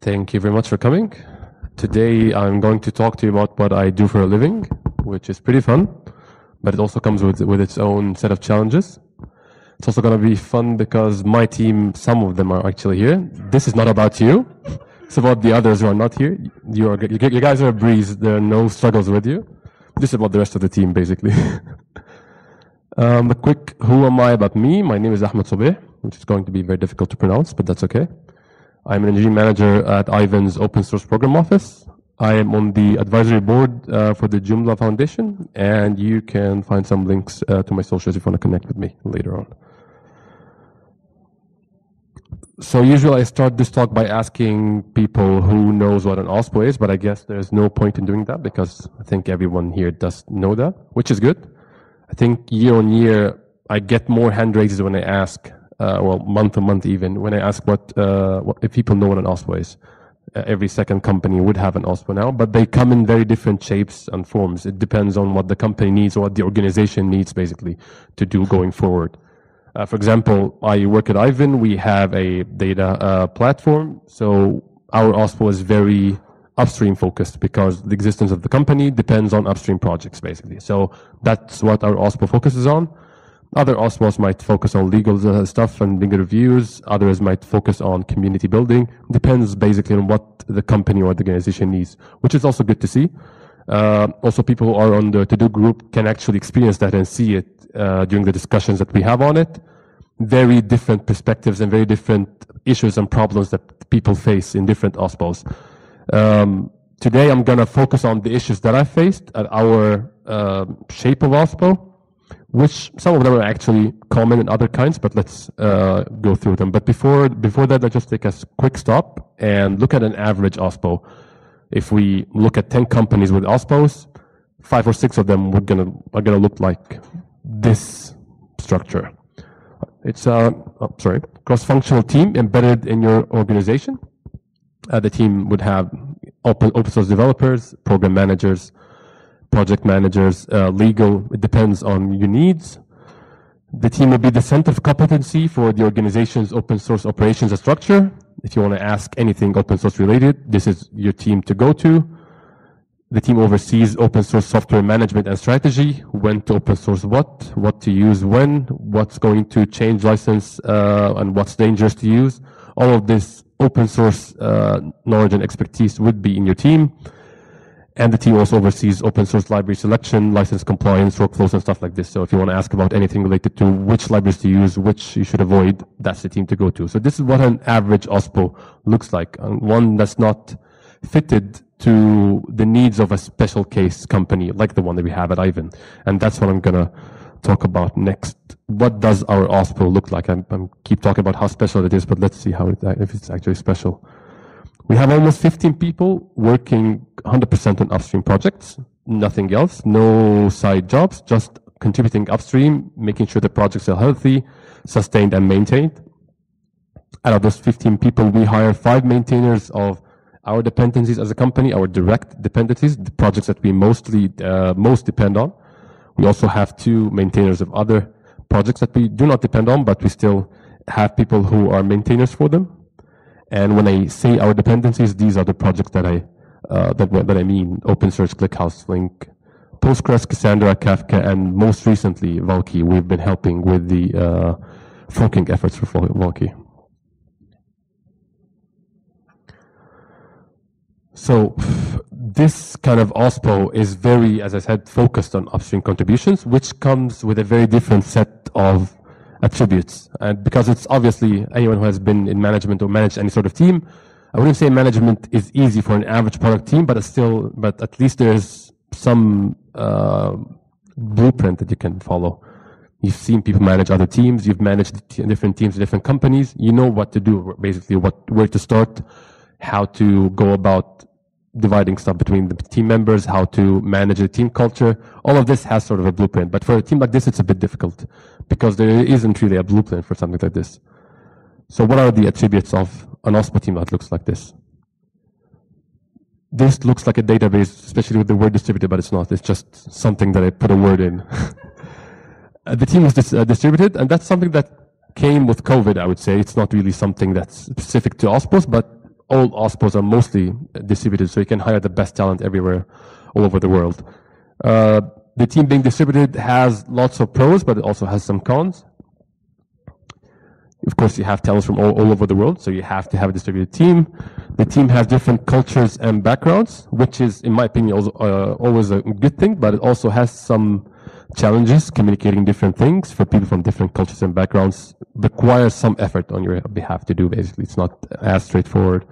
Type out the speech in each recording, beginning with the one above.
Thank you very much for coming. Today I'm going to talk to you about what I do for a living, which is pretty fun, but it also comes with, with its own set of challenges. It's also going to be fun because my team, some of them are actually here. This is not about you. It's about the others who are not here. You, are, you, guys are a breeze. There are no struggles with you. This is about the rest of the team, basically. um, a quick who am I about me? My name is Ahmed Sobeh, which is going to be very difficult to pronounce, but that's okay. I'm an engineering manager at Aiven's open source program office. I am on the advisory board uh, for the Joomla Foundation, and you can find some links uh, to my socials if you want to connect with me later on. So usually I start this talk by asking people who knows what an OSPO is, but I guess there's no point in doing that because I think everyone here does know that, which is good. I think year on year, I get more hand raises when I ask uh, well, month to month even, when I ask what, uh, what if people know what an OSPO is. Uh, every second company would have an OSPO now, but they come in very different shapes and forms. It depends on what the company needs or what the organization needs basically to do going forward. Uh, for example, I work at Aiven. We have a data uh, platform. So our OSPO is very upstream focused because the existence of the company depends on upstream projects basically. So that's what our OSPO focuses on. Other OSPOs might focus on legal uh, stuff and legal reviews. Others might focus on community building. Depends basically on what the company or the organization needs, which is also good to see. Uh, also, people who are on the TODO Group can actually experience that and see it uh, during the discussions that we have on it. Very different perspectives and very different issues and problems that people face in different OSPOs. Um, today, I'm going to focus on the issues that I faced at our uh, shape of OSPO which some of them are actually common in other kinds, but let's uh, go through them. But before before that, let's just take a quick stop and look at an average OSPO. If we look at 10 companies with OSPOs, five or six of them are gonna are gonna look like this structure. It's a oh, sorry cross-functional team embedded in your organization. Uh, the team would have open open source developers, program managers, project managers, uh, legal, it depends on your needs. The team will be the center of competency for the organization's open source operations and structure. If you want to ask anything open source related, this is your team to go to. The team oversees open source software management and strategy, when to open source what, what to use when, what's going to change license, uh, and what's dangerous to use. All of this open source uh, knowledge and expertise would be in your team. And the team also oversees open source library selection, license compliance, workflows, and stuff like this. So if you want to ask about anything related to which libraries to use, which you should avoid, that's the team to go to. So this is what an average OSPO looks like, one that's not fitted to the needs of a special case company like the one that we have at Aiven. And that's what I'm going to talk about next. What does our OSPO look like? I keep talking about how special it is, but let's see how it, if it's actually special. We have almost 15 people working 100% on upstream projects, nothing else, no side jobs, just contributing upstream, making sure the projects are healthy, sustained and maintained. Out of those 15 people, we hire five maintainers of our dependencies as a company, our direct dependencies, the projects that we mostly uh, most depend on. We also have two maintainers of other projects that we do not depend on, but we still have people who are maintainers for them. And when I say our dependencies, these are the projects that I uh, that, that I mean: OpenSearch, ClickHouse, Flink, Postgres, Cassandra, Kafka, and most recently Valkey. We've been helping with the uh, forking efforts for Valkey. So this kind of OSPO is very, as I said, focused on upstream contributions, which comes with a very different set of attributes. And because it's obviously anyone who has been in management or managed any sort of team, I wouldn't say management is easy for an average product team, but it's still, but at least there's some uh, blueprint that you can follow. You've seen people manage other teams. You've managed different teams, different companies. You know what to do, basically, what where to start, how to go about dividing stuff between the team members, how to manage the team culture. All of this has sort of a blueprint. But for a team like this, it's a bit difficult because there isn't really a blueprint for something like this. So what are the attributes of an OSPO team that looks like this? This looks like a database, especially with the word distributed, but it's not. It's just something that I put a word in. the team is dis uh, distributed, and that's something that came with COVID, I would say. It's not really something that's specific to OSPOs, but all OSPOs are mostly distributed, so you can hire the best talent everywhere, all over the world. Uh, the team being distributed has lots of pros, but it also has some cons. Of course, you have talents from all, all over the world, so you have to have a distributed team. The team has different cultures and backgrounds, which is, in my opinion, also, uh, always a good thing, but it also has some challenges. Communicating different things for people from different cultures and backgrounds requires some effort on your behalf to do, basically. It's not as straightforward.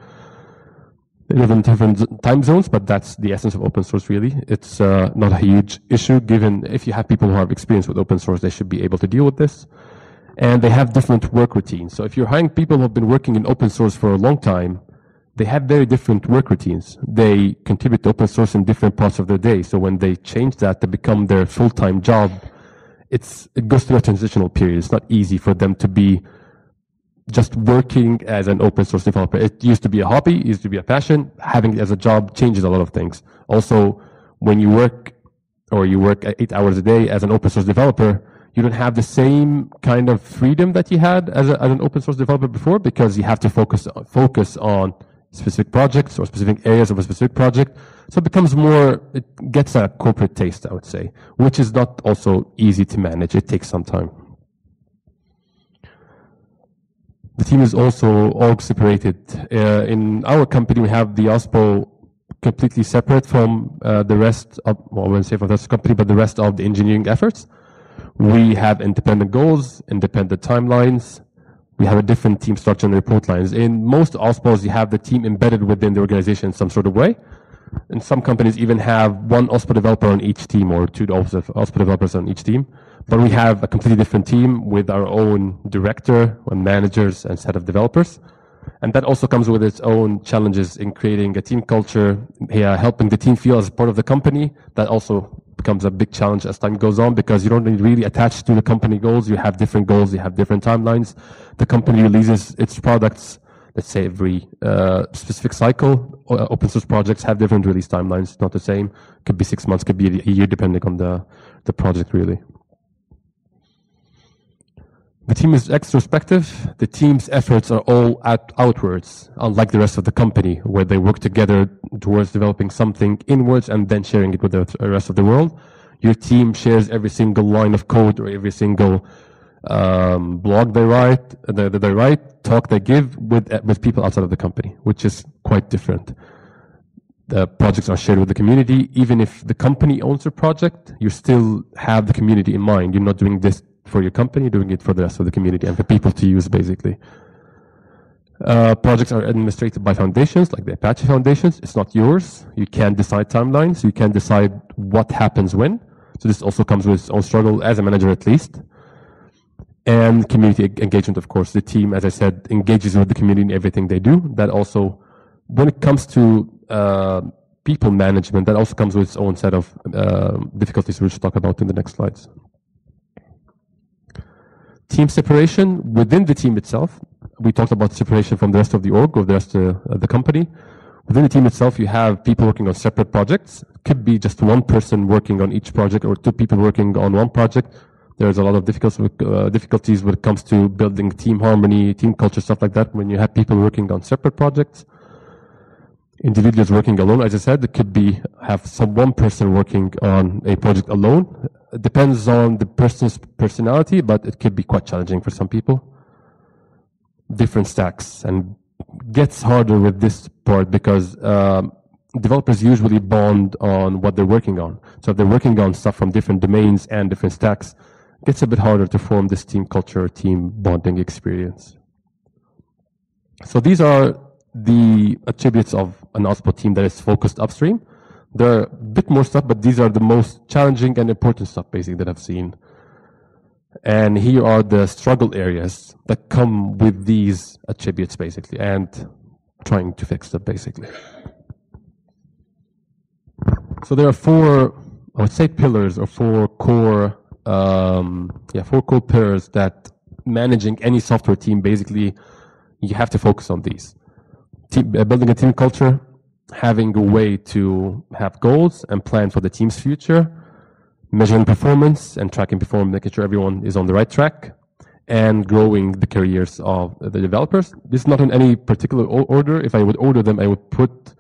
They live in different time zones, but that's the essence of open source, really. It's uh, not a huge issue, given if you have people who have experience with open source, they should be able to deal with this and they have different work routines. So if you're hiring people who have been working in open source for a long time, they have very different work routines. They contribute to open source in different parts of their day. So when they change that to become their full-time job, it's, it goes through a transitional period. It's not easy for them to be just working as an open source developer. It used to be a hobby, it used to be a passion. Having it as a job changes a lot of things. Also, when you work or you work eight hours a day as an open source developer, you don't have the same kind of freedom that you had as, a, as an open source developer before because you have to focus focus on specific projects or specific areas of a specific project. So it becomes more, it gets a corporate taste, I would say, which is not also easy to manage. It takes some time. The team is also org separated. Uh, in our company, we have the OSPO completely separate from uh, the rest of, well, I wouldn't say from this company, but the rest of the engineering efforts. We have independent goals, independent timelines. We have a different team structure and report lines. In most OSPOs, you have the team embedded within the organization in some sort of way. And some companies even have one OSPO developer on each team or two OSPO developers on each team. But we have a completely different team with our own director and managers and set of developers. And that also comes with its own challenges in creating a team culture, yeah, helping the team feel as part of the company. That also becomes a big challenge as time goes on because you don't really attach to the company goals. You have different goals, you have different timelines. The company releases its products, let's say every uh, specific cycle. Open source projects have different release timelines, not the same. Could be six months, could be a year, depending on the, the project really. The team is extrospective. The team's efforts are all out, outwards, unlike the rest of the company, where they work together towards developing something inwards and then sharing it with the rest of the world. Your team shares every single line of code or every single um, blog they write, they, they write, talk they give with with people outside of the company, which is quite different. The projects are shared with the community. Even if the company owns a project, you still have the community in mind. You're not doing this for your company, doing it for the rest of the community and for people to use, basically. Uh, projects are administrated by foundations, like the Apache Foundations. It's not yours. You can't decide timelines. You can't decide what happens when. So this also comes with its own struggle, as a manager at least. And community engagement, of course. The team, as I said, engages with the community in everything they do. That also, when it comes to uh, people management, that also comes with its own set of uh, difficulties, which we'll talk about in the next slides. Team separation within the team itself. We talked about separation from the rest of the org or the rest of the company. Within the team itself, you have people working on separate projects. Could be just one person working on each project or two people working on one project. There's a lot of difficulties, uh, when it comes to building team harmony, team culture, stuff like that when you have people working on separate projects individuals working alone. As I said, it could be have some one person working on a project alone. It depends on the person's personality, but it could be quite challenging for some people. Different stacks and gets harder with this part because um, developers usually bond on what they're working on. So if they're working on stuff from different domains and different stacks, it gets a bit harder to form this team culture, team bonding experience. So these are the attributes of an OSPO team that is focused upstream. There are a bit more stuff, but these are the most challenging and important stuff, basically, that I've seen. And here are the struggle areas that come with these attributes, basically, and trying to fix them, basically. So there are four, I would say pillars or four core, um, yeah, four core pillars that managing any software team, basically, you have to focus on these team, uh, building a team culture, having a way to have goals and plan for the team's future, measuring performance and tracking performance, making sure everyone is on the right track, and growing the careers of the developers. This is not in any particular order. If I would order them, I would put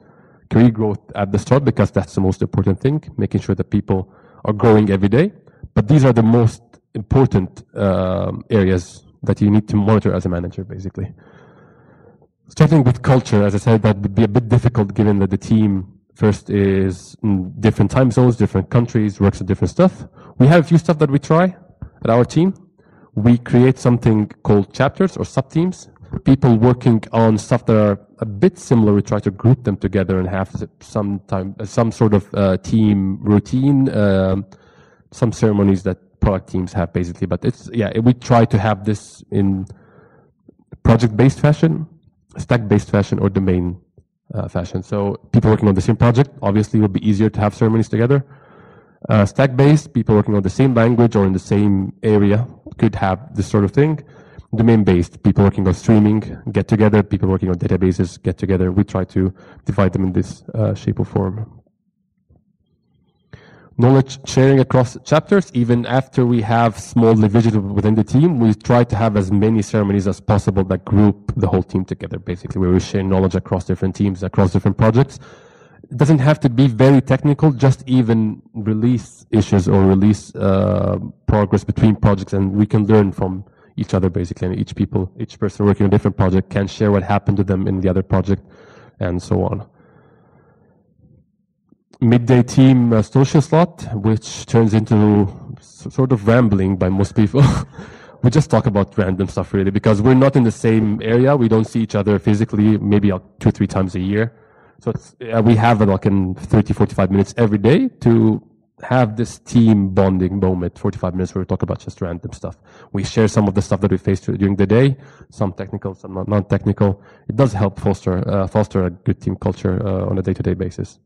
career growth at the start because that's the most important thing, making sure that people are growing every day. But these are the most important um, areas that you need to monitor as a manager, basically. Starting with culture, as I said, that would be a bit difficult given that the team first is different time zones, different countries, works on different stuff. We have a few stuff that we try at our team. We create something called chapters or sub-teams. People working on stuff that are a bit similar. We try to group them together and have some time, some sort of uh, team routine, um, some ceremonies that product teams have basically. But it's yeah, we try to have this in project-based fashion stack-based fashion or domain uh, fashion. So people working on the same project, obviously, will be easier to have ceremonies together. Uh, stack-based, people working on the same language or in the same area could have this sort of thing. Domain-based, people working on streaming get together, people working on databases get together. We try to divide them in this uh, shape or form knowledge sharing across chapters. Even after we have small divisions within the team, we try to have as many ceremonies as possible that group the whole team together, basically, where we share knowledge across different teams, across different projects. It doesn't have to be very technical, just even release issues or release uh, progress between projects, and we can learn from each other, basically, and each people, each person working on a different project can share what happened to them in the other project, and so on midday team uh, social slot, which turns into sort of rambling by most people. we just talk about random stuff really because we're not in the same area. We don't see each other physically, maybe two, three times a year. So uh, we have uh, like in 30, 45 minutes every day to have this team bonding moment, 45 minutes where we talk about just random stuff. We share some of the stuff that we face during the day, some technical, some non-technical. It does help foster, uh, foster a good team culture uh, on a day-to-day basis.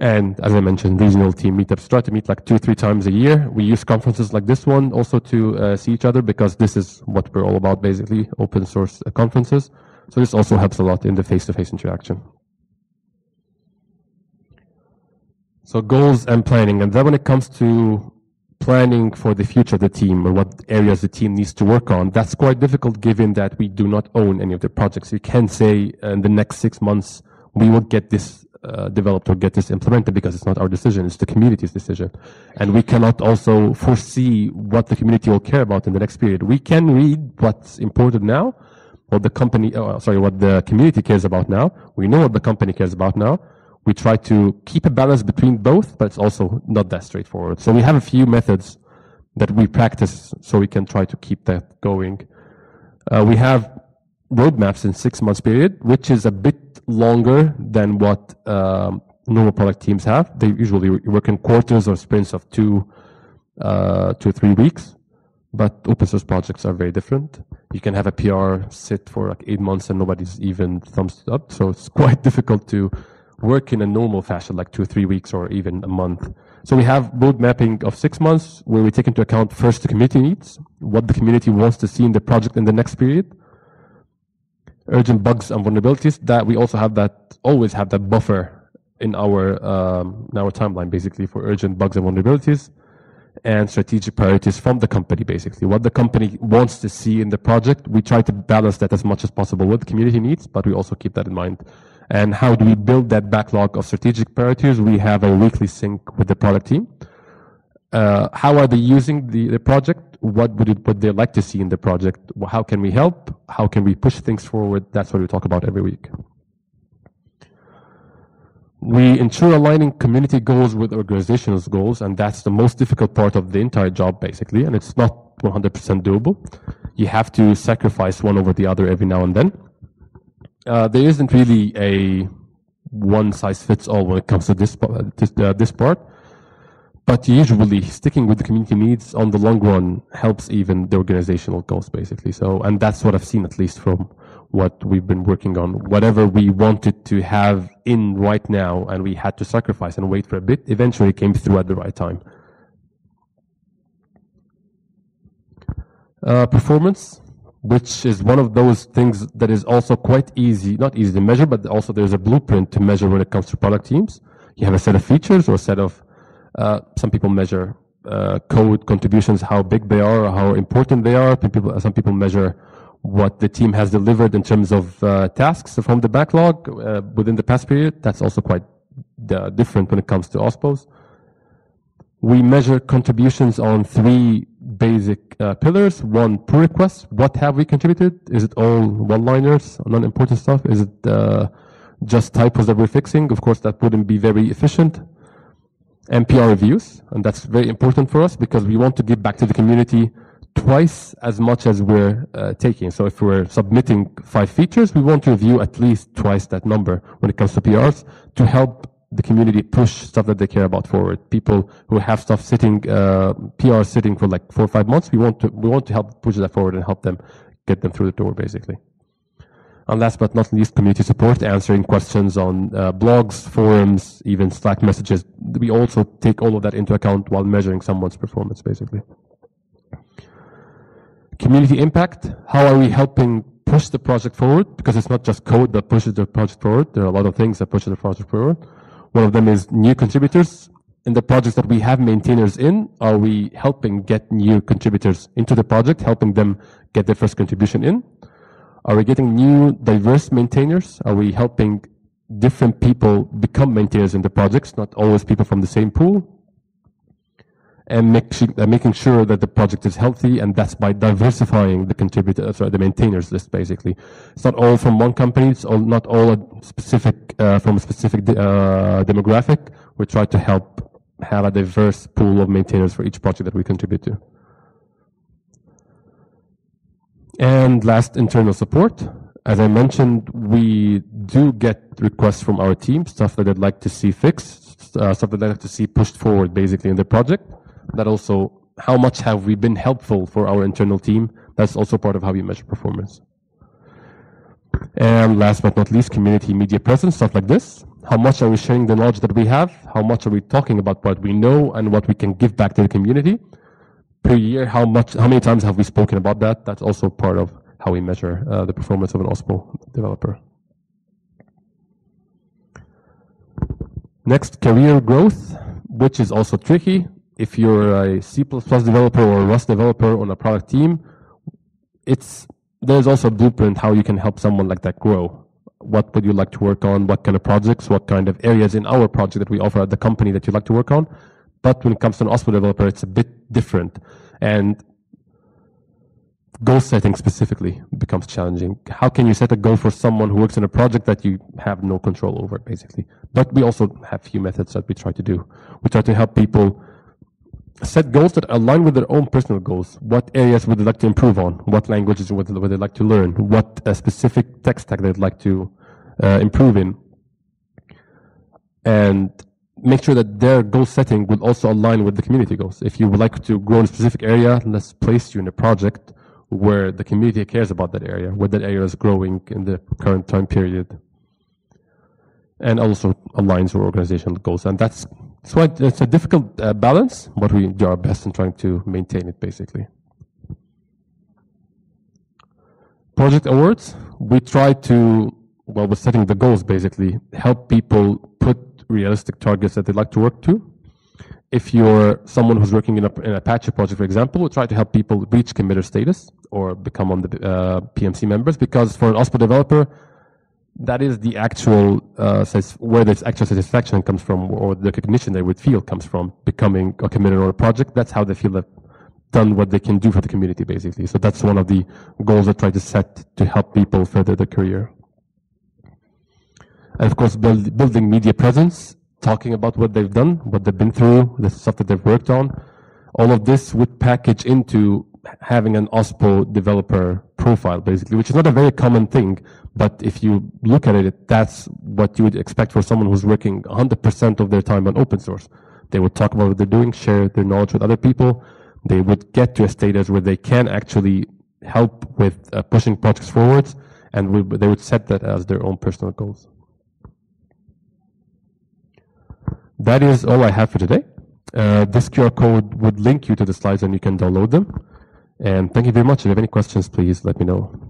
And as I mentioned, regional team meetups try to meet like two, three times a year. We use conferences like this one also to uh, see each other because this is what we're all about, basically, open source uh, conferences. So this also helps a lot in the face-to-face -face interaction. So goals and planning. And then when it comes to planning for the future of the team or what areas the team needs to work on, that's quite difficult given that we do not own any of the projects. You can say in the next six months, we will get this uh, developed or get this implemented because it's not our decision, it's the community's decision. And we cannot also foresee what the community will care about in the next period. We can read what's important now, what the company, oh, sorry, what the community cares about now. We know what the company cares about now. We try to keep a balance between both, but it's also not that straightforward. So we have a few methods that we practice so we can try to keep that going. Uh, we have roadmaps in six months period, which is a bit longer than what um, normal product teams have. They usually work in quarters or sprints of two, uh, two or three weeks. But open source projects are very different. You can have a PR sit for like eight months and nobody's even thumbs it up. So it's quite difficult to work in a normal fashion, like two or three weeks or even a month. So we have road mapping of six months where we take into account first the community needs, what the community wants to see in the project in the next period, urgent bugs and vulnerabilities, that we also have that, always have that buffer in our, um, in our timeline, basically, for urgent bugs and vulnerabilities and strategic priorities from the company, basically. What the company wants to see in the project, we try to balance that as much as possible with community needs, but we also keep that in mind. And how do we build that backlog of strategic priorities? We have a weekly sync with the product team. Uh, how are they using the, the project? What would it, would they like to see in the project? How can we help? How can we push things forward? That's what we talk about every week. We ensure aligning community goals with organizational goals, and that's the most difficult part of the entire job, basically, and it's not 100% doable. You have to sacrifice one over the other every now and then. Uh, there isn't really a one size fits all when it comes to this, this, uh, this part. But usually sticking with the community needs on the long run helps even the organizational goals basically. So, and that's what I've seen at least from what we've been working on. Whatever we wanted to have in right now and we had to sacrifice and wait for a bit, eventually came through at the right time. Uh, performance, which is one of those things that is also quite easy, not easy to measure, but also there's a blueprint to measure when it comes to product teams. You have a set of features or a set of uh, some people measure uh, code contributions, how big they are, or how important they are. People, some people measure what the team has delivered in terms of uh, tasks from the backlog uh, within the past period. That's also quite uh, different when it comes to OSPOs. We measure contributions on three basic pillars. One, pull requests. What have we contributed? Is it all one-liners, non-important stuff? Is it just typos that we're fixing? Of course, that wouldn't be very efficient. And PR reviews, and that's very important for us because we want to give back to the community twice as much as we're uh, taking. So if we're submitting five features, we want to review at least twice that number when it comes to PRs to help the community push stuff that they care about forward. People who have stuff sitting, uh, PR sitting for like four or five months, we want to we want to help push that forward and help them get them through the door, basically. And last but not least, community support, answering questions on uh, blogs, forums, even Slack messages. We also take all of that into account while measuring someone's performance, basically. Community impact. How are we helping push the project forward? Because it's not just code that pushes the project forward. There are a lot of things that push the project forward. One of them is new contributors. In the projects that we have maintainers in, are we helping get new contributors into the project, helping them get their first contribution in? Are we getting new diverse maintainers? Are we helping different people become maintainers in the projects, not always people from the same pool? And uh, making sure that the project is healthy, and that's by diversifying the contributors, sorry, the maintainers list, basically. It's not all from one company, it's all, not all specific, uh, from a specific de uh, demographic. We try to help have a diverse pool of maintainers for each project that we contribute to. And last, internal support. As I mentioned, we do get requests from our team, stuff that they'd like to see fixed, uh, stuff that they'd like to see pushed forward basically in the project. That also, how much have we been helpful for our internal team? That's also part of how we measure performance. And last but not least, community media presence, stuff like this. How much are we sharing the knowledge that we have? How much are we talking about what we know and what we can give back to the community? Per year, how much, how many times have we spoken about that? That's also part of how we measure uh, the performance of an OSPO developer. Next, career growth, which is also tricky. If you're a C++ developer or a Rust developer on a product team, it's there's also a blueprint how you can help someone like that grow. What would you like to work on? What kind of projects? What kind of areas in our project that we offer at the company that you'd like to work on? But when it comes to an OSPO developer, it's a bit different. And goal setting specifically becomes challenging. How can you set a goal for someone who works in a project that you have no control over, basically? But we also have few methods that we try to do. We try to help people set goals that align with their own personal goals. What areas would they like to improve on? What languages would they like to learn? What a specific tech stack they'd like to uh, improve in? And make sure that their goal setting will also align with the community goals. If you would like to grow in a specific area, let's place you in a project where the community cares about that area, where that area is growing in the current time period. And also aligns with organizational goals. And that's, why it's a difficult uh, balance, but we do our best in trying to maintain it basically. Project awards, we try to, well, we're setting the goals basically, help people realistic targets that they'd like to work to. If you're someone who's working in, a, in Apache project, for example, we try to help people reach committer status or become on the uh, PMC members because for an OSPO developer, that is the actual uh, where this actual satisfaction comes from or the recognition they would feel comes from becoming a committer on a project. That's how they feel they've done what they can do for the community, basically. So that's one of the goals I try to set to help people further their career. And of course, build, building media presence, talking about what they've done, what they've been through, the stuff that they've worked on. All of this would package into having an OSPO developer profile, basically, which is not a very common thing. But if you look at it, that's what you would expect for someone who's working 100% of their time on open source. They would talk about what they're doing, share their knowledge with other people. They would get to a status where they can actually help with uh, pushing projects forwards, and we, they would set that as their own personal goals. That is all I have for today. Uh, this QR code would link you to the slides and you can download them. And thank you very much. If you have any questions, please let me know.